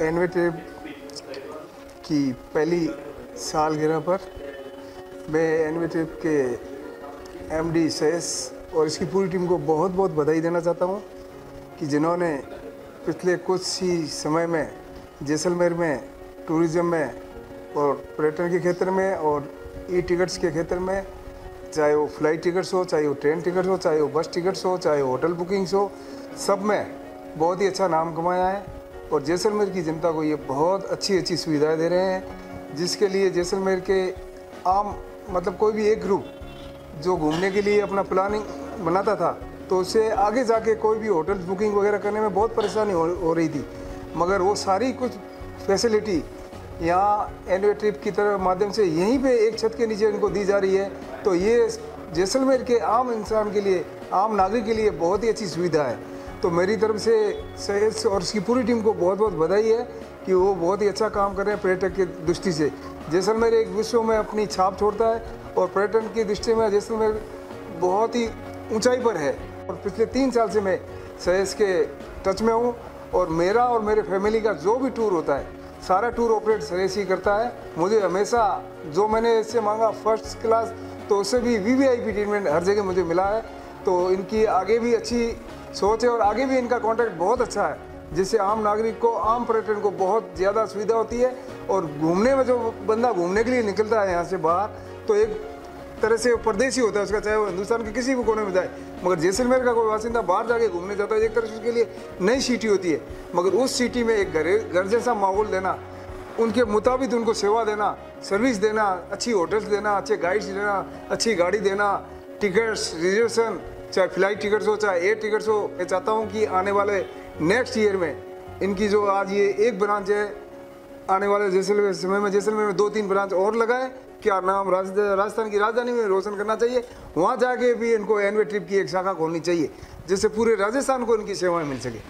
एनवेटिव की पहली सालगिरह पर मैं एनवेटिव के एमडी सैस और इसकी पूरी टीम को बहुत बहुत बधाई देना चाहता हूँ कि जिन्होंने पिछले कुछ ही समय में जैसलमेर में, टूरिज़्म में और पर्यटन के क्षेत्र में और ई टिकट्स के क्षेत्र में चाहे वो फ़्लाइट टिकट्स हो चाहे वो ट्रेन टिकट्स हो चाहे वो बस टिकट्स हो चाहे होटल बुकिंग्स हो सब में बहुत ही अच्छा नाम कमाया है। और जैसलमेर की जनता को ये बहुत अच्छी अच्छी सुविधाएँ दे रहे हैं जिसके लिए जैसलमेर के आम मतलब कोई भी एक ग्रुप जो घूमने के लिए अपना प्लानिंग बनाता था तो उससे आगे जाके कोई भी होटल बुकिंग वगैरह करने में बहुत परेशानी हो, हो रही थी। मगर वो सारी कुछ फैसिलिटी यहाँ एनवे ट्रिप की तरह माध्यम से यहीं पे एक छत के नीचे इनको दी जा रही है। तो ये जैसलमेर के आम इंसान के लिए, आम नागरिक के लिए बहुत ही अच्छी सुविधा है। तो मेरी तरफ़ से सहेज और उसकी पूरी टीम को बहुत बहुत बधाई है कि वो बहुत ही अच्छा काम कर रहे हैं पर्यटक की दृष्टि से। जैसलमेर एक विश्व में अपनी छाप छोड़ता है और पर्यटन की दृष्टि में जैसलमेर बहुत ही ऊंचाई पर है। और पिछले तीन साल से मैं सहेज के टच में हूँ और मेरा और मेरे फैमिली का जो भी टूर होता है सारा टूर ऑपरेट सरेस ही करता है। मुझे हमेशा, जो मैंने इससे मांगा फ़र्स्ट क्लास तो उससे भी V V I P treatment हर जगह मुझे मिला है। तो इनकी आगे भी अच्छी सोच है और आगे भी इनका कॉन्टैक्ट बहुत अच्छा है, जिससे आम नागरिक को, आम पर्यटन को बहुत ज़्यादा सुविधा होती है और घूमने में जो बंदा घूमने के लिए निकलता है यहाँ से बाहर तो एक तरह से परदेसी होता है, उसका चाहे वो हिंदुस्तान के किसी भी कोने में जाए। मगर जैसलमेर का कोई वासिंदा बाहर जाके घूमने जाता है, एक तरह से उसके लिए नई सिटी होती है। मगर उस सिटी में एक घर घर जैसा माहौल देना, उनके मुताबिक उनको सेवा देना, सर्विस देना, अच्छी होटल्स देना, अच्छे गाइड्स देना, अच्छी गाड़ी देना, टिकट्स, रिजर्वेशन, चाहे फ़्लाइट टिकट्स हो, चाहे एयर टिकट्स हो, मैं चाहता हूँ कि आने वाले नेक्स्ट ईयर में इनकी जो आज ये एक ब्रांच है आने वाले जैसलमेर समय में जैसलमेर में दो तीन ब्रांच और लगाए। क्या नाम राजस्थान की राजधानी में रोशन करना चाहिए? वहाँ जाके भी इनको एनवे ट्रिप की एक शाखा खोलनी चाहिए, जिससे पूरे राजस्थान को इनकी सेवाएँ मिल सके।